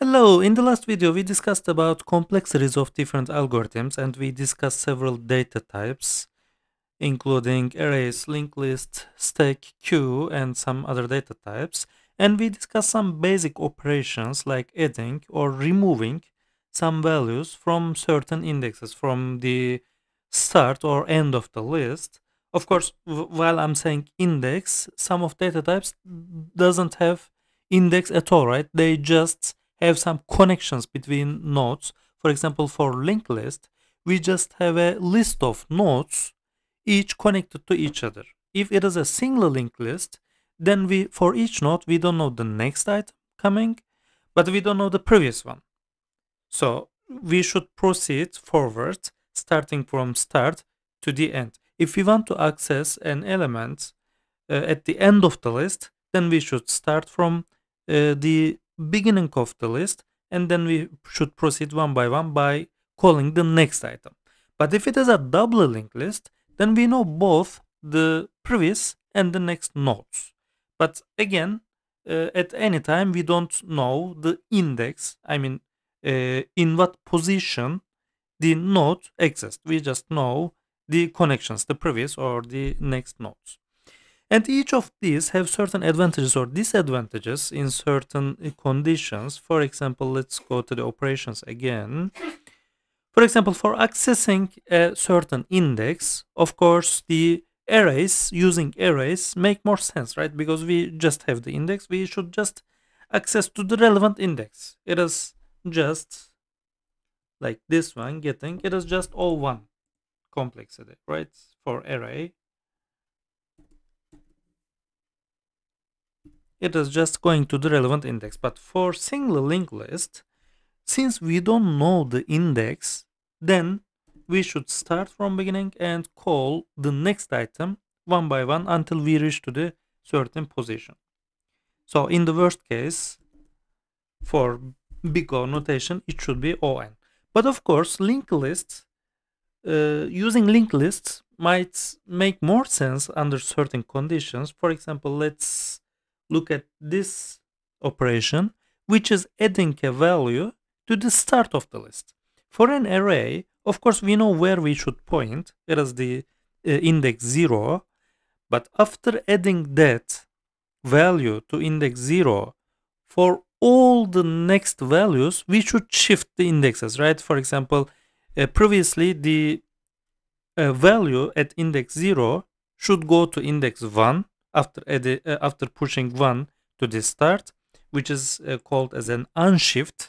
Hello, in the last video we discussed about complexities of different algorithms and we discussed several data types including arrays, linked list, stack, queue and some other data types and we discussed some basic operations like adding or removing some values from certain indexes from the start or end of the list. Of course, while I'm saying index, some of data types doesn't have index at all, right? They just have some connections between nodes. For example, for linked list, we just have a list of nodes, each connected to each other. If it is a single linked list, then we for each node we don't know the next item coming, but we don't know the previous one. So we should proceed forward, starting from start to the end. If we want to access an element uh, at the end of the list, then we should start from uh, the beginning of the list and then we should proceed one by one by calling the next item. But if it is a doubly linked list, then we know both the previous and the next nodes. But again, uh, at any time we don't know the index, I mean, uh, in what position the node exists. We just know the connections, the previous or the next nodes. And each of these have certain advantages or disadvantages in certain conditions. For example, let's go to the operations again. For example, for accessing a certain index, of course, the arrays, using arrays make more sense, right? Because we just have the index, we should just access to the relevant index. It is just like this one getting, it is just O1 complexity, right? For array it is just going to the relevant index. But for single linked list, since we don't know the index, then we should start from beginning and call the next item one by one until we reach to the certain position. So in the worst case, for big O notation, it should be ON. But of course, linked lists, uh, using linked lists might make more sense under certain conditions. For example, let's look at this operation, which is adding a value to the start of the list. For an array, of course, we know where we should point. It is the uh, index 0. But after adding that value to index 0, for all the next values, we should shift the indexes, right? For example, uh, previously the uh, value at index 0 should go to index 1 after uh, after pushing one to the start, which is uh, called as an unshift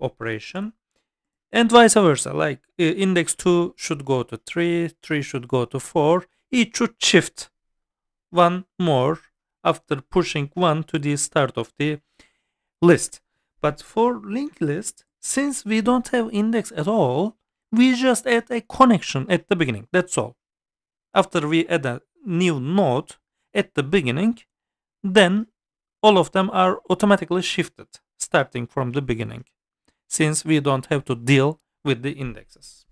operation, and vice versa. Like index two should go to three, three should go to four. It should shift one more after pushing one to the start of the list. But for linked list, since we don't have index at all, we just add a connection at the beginning. That's all. After we add a new node, at the beginning, then all of them are automatically shifted starting from the beginning, since we don't have to deal with the indexes.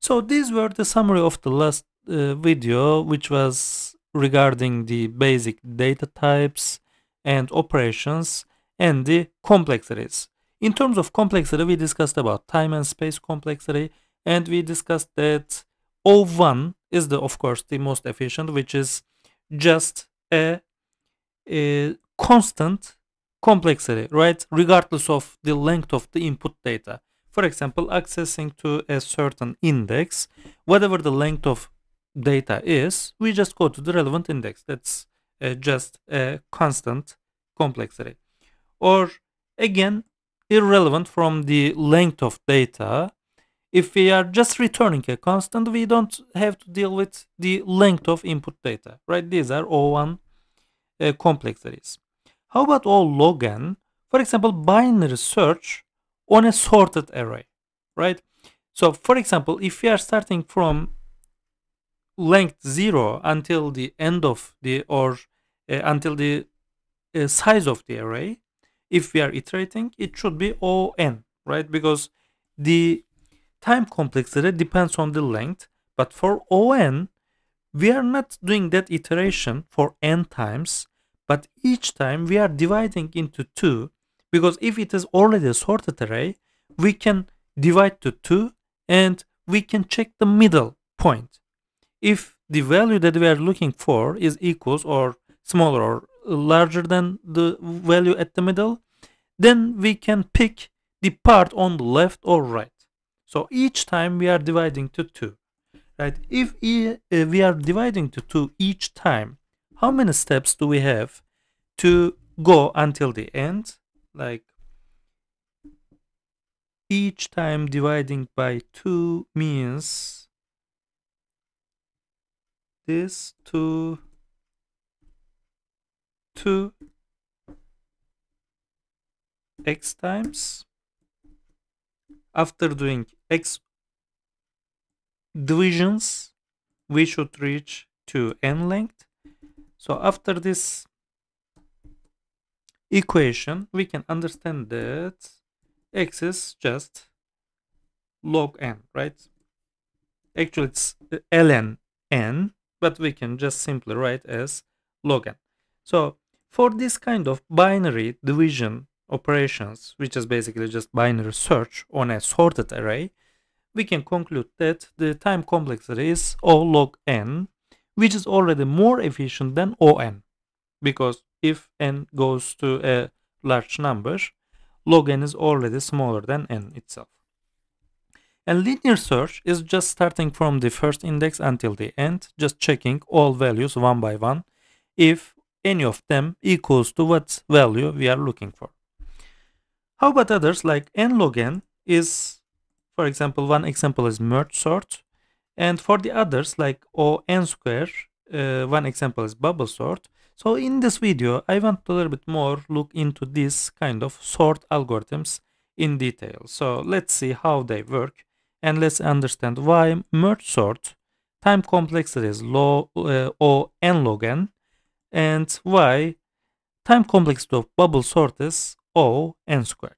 So these were the summary of the last uh, video, which was regarding the basic data types and operations and the complexities. In terms of complexity, we discussed about time and space complexity, and we discussed that O1 is the, of course, the most efficient, which is just a, a constant complexity, right? Regardless of the length of the input data. For example, accessing to a certain index, whatever the length of data is, we just go to the relevant index. That's uh, just a constant complexity. Or again, irrelevant from the length of data, if we are just returning a constant, we don't have to deal with the length of input data, right? These are O1 uh, complexities. How about O log n? For example, binary search on a sorted array, right? So for example, if we are starting from length 0 until the end of the or uh, until the uh, size of the array, if we are iterating, it should be ON, right? Because the time complexity depends on the length, but for ON, we are not doing that iteration for n times, but each time we are dividing into two Because if it is already a sorted array, we can divide to 2 and we can check the middle point. If the value that we are looking for is equals or smaller or larger than the value at the middle, then we can pick the part on the left or right. So each time we are dividing to 2. Right? If uh, we are dividing to 2 each time, how many steps do we have to go until the end? Like each time dividing by 2 means this 2 2 x times after doing x divisions we should reach to n length. So after this equation we can understand that x is just log n right? Actually it's uh, ln n but we can just simply write as log n. So for this kind of binary division operations, which is basically just binary search on a sorted array, we can conclude that the time complexity is O log n, which is already more efficient than On. Because if n goes to a large number, log n is already smaller than n itself. And linear search is just starting from the first index until the end, just checking all values one by one if any of them equals to what value we are looking for. How about others like n log n is, for example, one example is merge sort. And for the others like O n square, uh, one example is bubble sort. So in this video, I want to a little bit more look into this kind of sort algorithms in detail. So let's see how they work and let's understand why merge sort time complexity is low uh, O n log n and why time complexity of bubble sort is O n squared.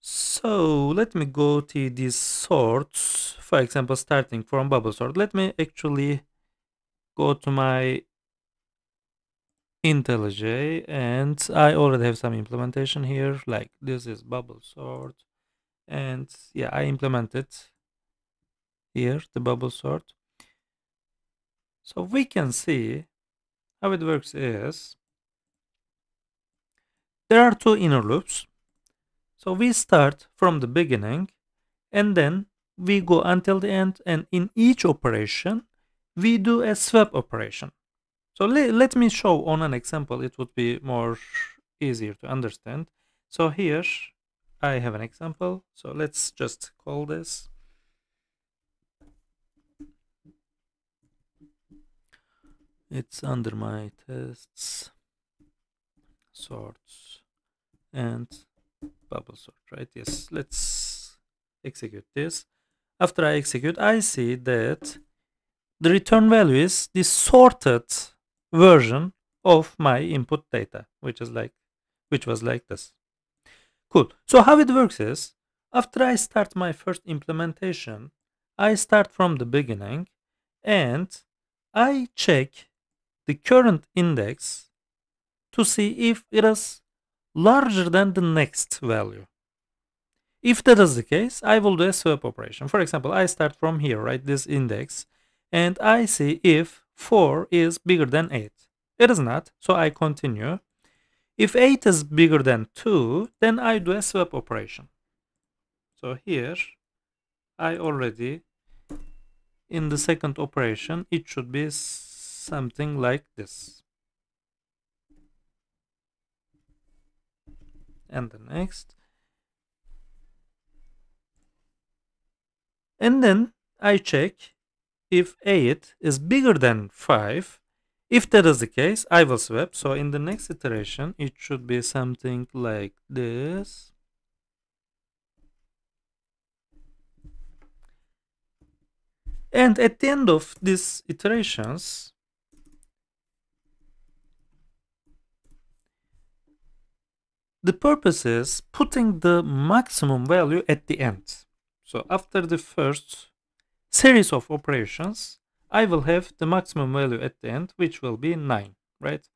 So let me go to these sorts, for example, starting from bubble sort. Let me actually go to my IntelliJ and I already have some implementation here, like this is bubble sort. And yeah, I implemented here the bubble sort. So we can see how it works is there are two inner loops. So we start from the beginning and then we go until the end and in each operation we do a swap operation. So le let me show on an example, it would be more easier to understand. So here I have an example. So let's just call this it's under my tests sorts and bubble sort right? Yes let's execute this. After i execute i see that the return value is the sorted version of my input data which is like which was like this. Cool. So how it works is after i start my first implementation i start from the beginning and i check the current index to see if it is larger than the next value. If that is the case, I will do a swap operation. For example, I start from here, right, this index, and I see if 4 is bigger than 8. It is not, so I continue. If 8 is bigger than 2, then I do a swap operation. So here, I already, in the second operation, it should be something like this. And the next. And then I check if 8 is bigger than 5. If that is the case, I will swap. So in the next iteration, it should be something like this. And at the end of these iterations, The purpose is putting the maximum value at the end. So after the first series of operations, I will have the maximum value at the end, which will be 9, right?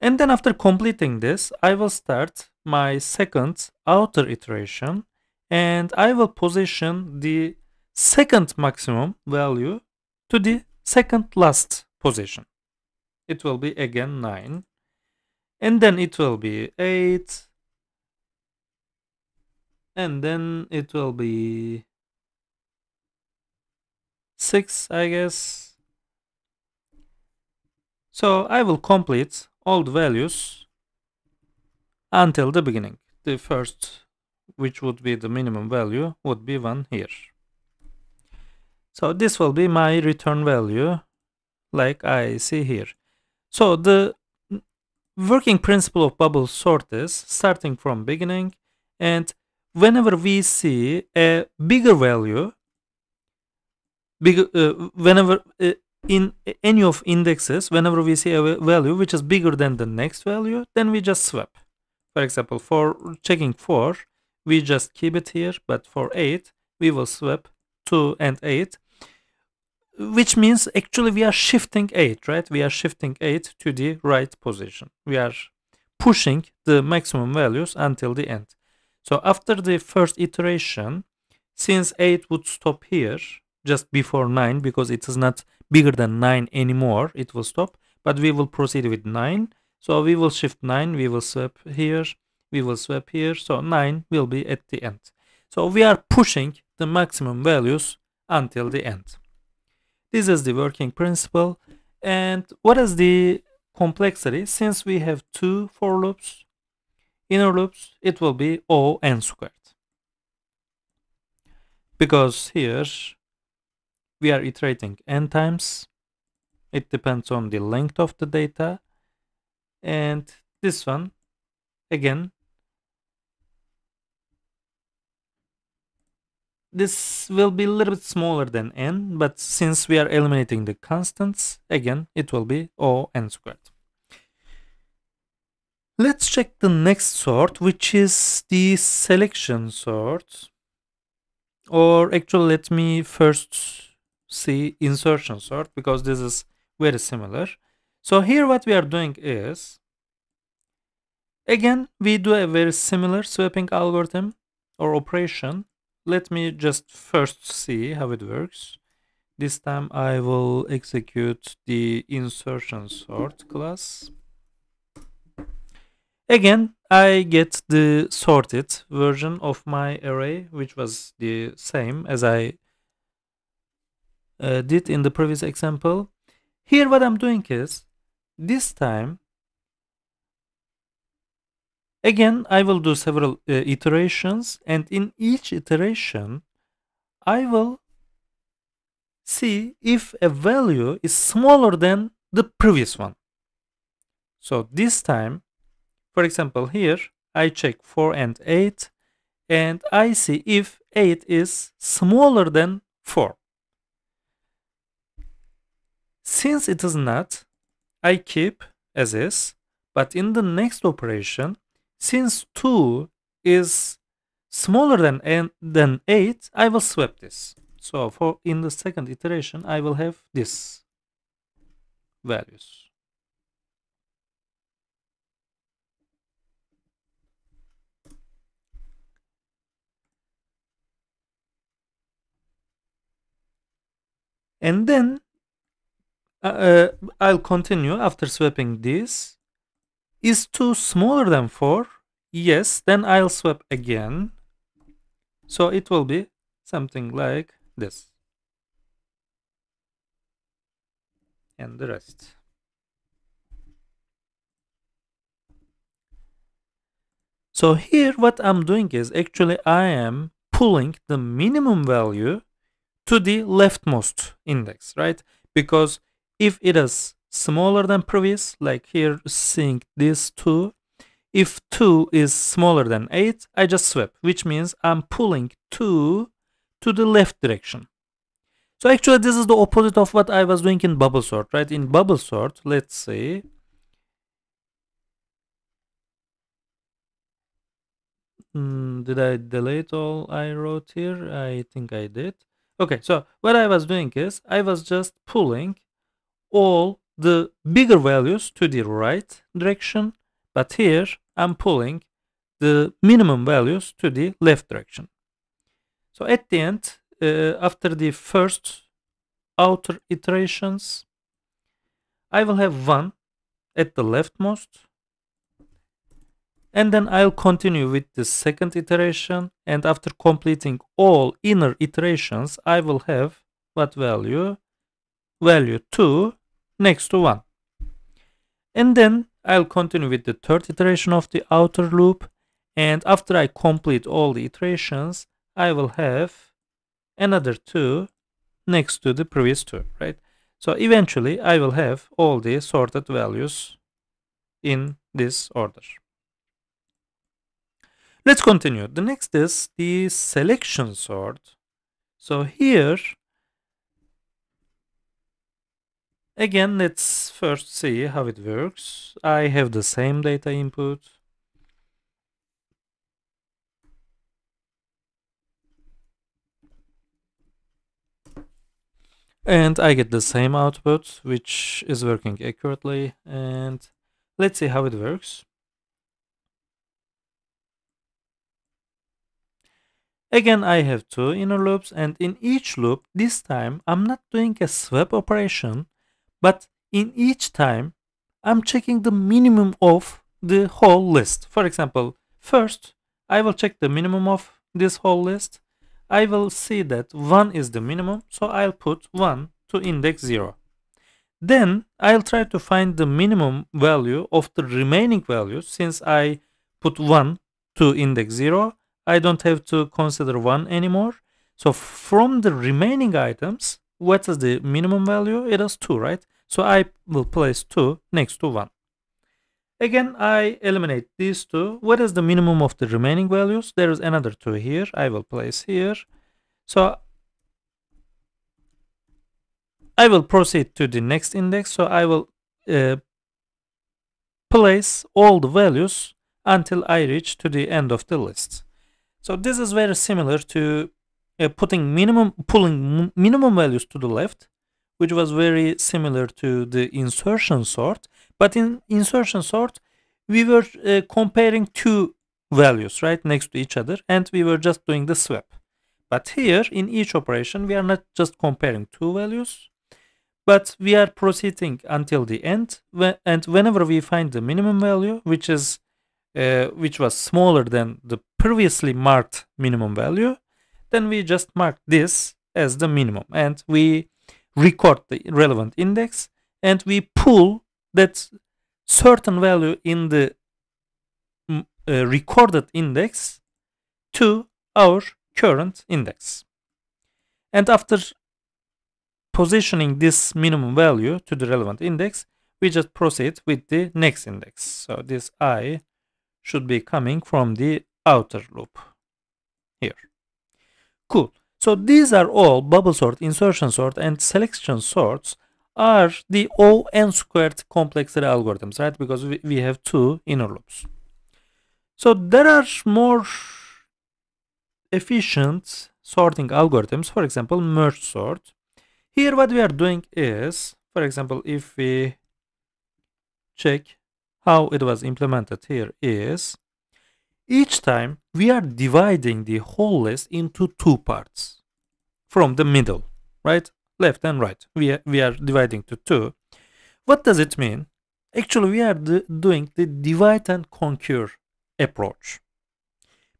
And then after completing this, I will start my second outer iteration and I will position the second maximum value to the second last position. It will be again 9 and then it will be 8 and then it will be 6 I guess. So I will complete all the values until the beginning. The first which would be the minimum value would be 1 here. So this will be my return value like I see here. So the working principle of bubble sort is starting from beginning and whenever we see a bigger value uh, whenever uh, in any of indexes whenever we see a value which is bigger than the next value then we just swap. For example for checking 4 we just keep it here but for 8 we will swap 2 and 8 which means actually we are shifting 8 right we are shifting 8 to the right position we are pushing the maximum values until the end so after the first iteration, since 8 would stop here just before 9 because it is not bigger than 9 anymore, it will stop. But we will proceed with 9. So we will shift 9, we will swap here, we will swap here. So 9 will be at the end. So we are pushing the maximum values until the end. This is the working principle. And what is the complexity? Since we have two for loops, inner loops, it will be O n squared. Because here we are iterating n times. It depends on the length of the data. And this one, again, this will be a little bit smaller than n, but since we are eliminating the constants, again, it will be O n squared. Let's check the next sort, which is the selection sort. Or actually, let me first see insertion sort because this is very similar. So here what we are doing is, again, we do a very similar swapping algorithm or operation. Let me just first see how it works. This time I will execute the insertion sort class. Again, I get the sorted version of my array, which was the same as I uh, did in the previous example. Here what I'm doing is, this time, again, I will do several uh, iterations and in each iteration, I will see if a value is smaller than the previous one. So this time, for example, here I check 4 and 8 and I see if 8 is smaller than 4. Since it is not, I keep as is, but in the next operation, since 2 is smaller than, n, than 8, I will swap this. So for in the second iteration, I will have this values. And then uh, uh, I'll continue after swapping this. Is 2 smaller than 4? Yes, then I'll swap again. So it will be something like this. And the rest. So here what I'm doing is actually I am pulling the minimum value to the leftmost index, right? Because if it is smaller than previous, like here seeing these 2, if 2 is smaller than 8, I just swap, which means I'm pulling 2 to the left direction. So actually this is the opposite of what I was doing in bubble sort, right? In bubble sort, let's say, mm, did I delete all I wrote here? I think I did. Okay, so what I was doing is I was just pulling all the bigger values to the right direction, but here I'm pulling the minimum values to the left direction. So at the end, uh, after the first outer iterations, I will have 1 at the leftmost and then I'll continue with the second iteration and after completing all inner iterations I will have what value value 2 next to 1 and then I'll continue with the third iteration of the outer loop and after I complete all the iterations I will have another 2 next to the previous 2 right so eventually I will have all the sorted values in this order Let's continue. The next is the selection sort. So here, again, let's first see how it works. I have the same data input. And I get the same output, which is working accurately. And let's see how it works. Again, I have two inner loops and in each loop, this time, I'm not doing a swap operation, but in each time, I'm checking the minimum of the whole list. For example, first, I will check the minimum of this whole list. I will see that 1 is the minimum, so I'll put 1 to index 0. Then I'll try to find the minimum value of the remaining values since I put 1 to index 0 I don't have to consider 1 anymore. So from the remaining items, what is the minimum value? It is 2, right? So I will place 2 next to 1. Again, I eliminate these two. What is the minimum of the remaining values? There is another 2 here. I will place here. So I will proceed to the next index. So I will uh, place all the values until I reach to the end of the list. So this is very similar to uh, putting minimum, pulling minimum values to the left, which was very similar to the insertion sort. But in insertion sort, we were uh, comparing two values right next to each other, and we were just doing the swap. But here, in each operation, we are not just comparing two values, but we are proceeding until the end. And whenever we find the minimum value, which is uh, which was smaller than the previously marked minimum value, then we just mark this as the minimum and we record the relevant index and we pull that certain value in the mm, uh, recorded index to our current index. And after positioning this minimum value to the relevant index, we just proceed with the next index. So this i should be coming from the outer loop here. Cool. So these are all bubble sort, insertion sort, and selection sorts are the O n squared complexity algorithms, right? Because we, we have two inner loops. So there are more efficient sorting algorithms, for example, merge sort. Here what we are doing is, for example, if we check how it was implemented here is each time we are dividing the whole list into two parts from the middle, right? Left and right. We are, we are dividing to two. What does it mean? Actually, we are doing the divide and conquer approach.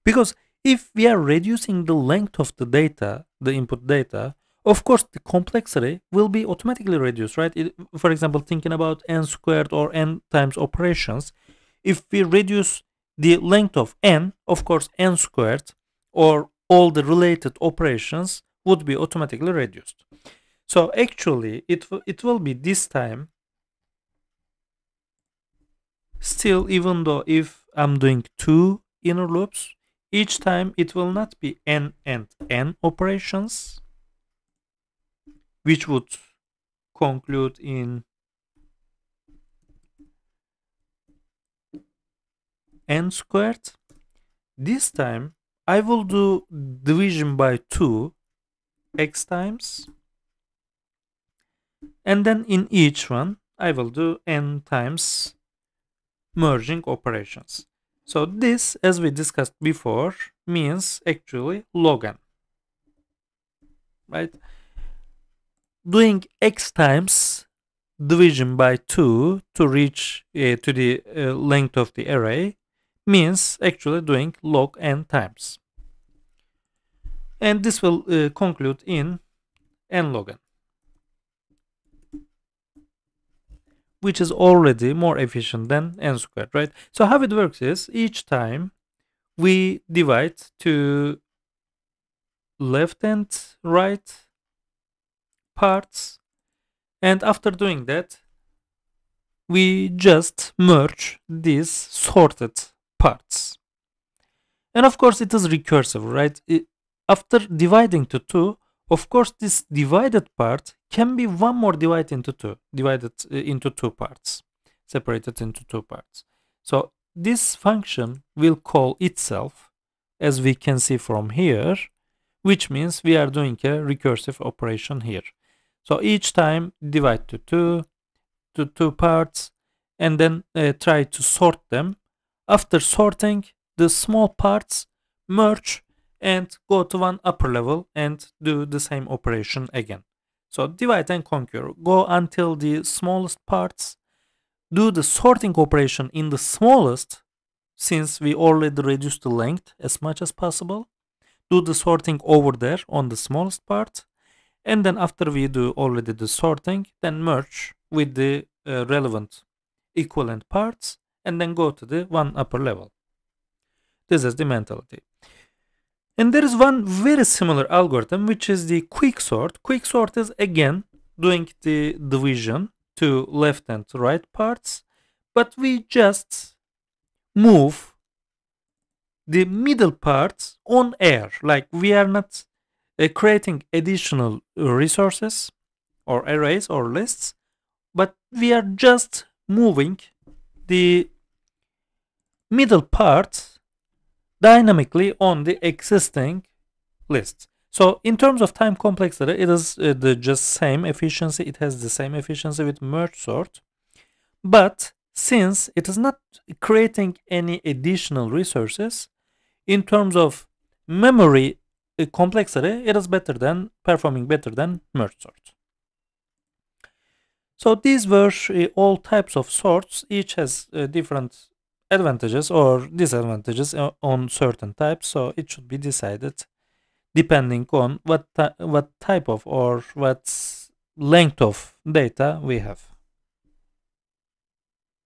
Because if we are reducing the length of the data, the input data, of course the complexity will be automatically reduced right it, for example thinking about n squared or n times operations if we reduce the length of n of course n squared or all the related operations would be automatically reduced. So actually it it will be this time still even though if i'm doing two inner loops each time it will not be n and n operations which would conclude in n squared. This time I will do division by 2 x times and then in each one I will do n times merging operations. So this, as we discussed before, means actually log n. Right? Doing x times division by 2 to reach uh, to the uh, length of the array means actually doing log n times. And this will uh, conclude in n log n. Which is already more efficient than n squared, right? So how it works is each time we divide to left and right parts and after doing that we just merge these sorted parts. And of course it is recursive right? It, after dividing to two of course this divided part can be one more divided into two divided uh, into two parts separated into two parts. So this function will call itself as we can see from here which means we are doing a recursive operation here. So each time divide to two, to two parts, and then uh, try to sort them. After sorting, the small parts merge and go to one upper level and do the same operation again. So divide and conquer. Go until the smallest parts. Do the sorting operation in the smallest since we already reduced the length as much as possible. Do the sorting over there on the smallest part and then after we do already the sorting then merge with the uh, relevant equivalent parts and then go to the one upper level. This is the mentality. And there is one very similar algorithm which is the quicksort quicksort is again doing the division to left and right parts but we just move the middle parts on air. Like we are not uh, creating additional resources or arrays or lists, but we are just moving the middle part dynamically on the existing list. So in terms of time complexity, it is uh, the just same efficiency. It has the same efficiency with merge sort. But since it is not creating any additional resources, in terms of memory complexity, it is better than performing better than merge sort. So these were uh, all types of sorts. Each has uh, different advantages or disadvantages uh, on certain types. So it should be decided depending on what what type of or what length of data we have.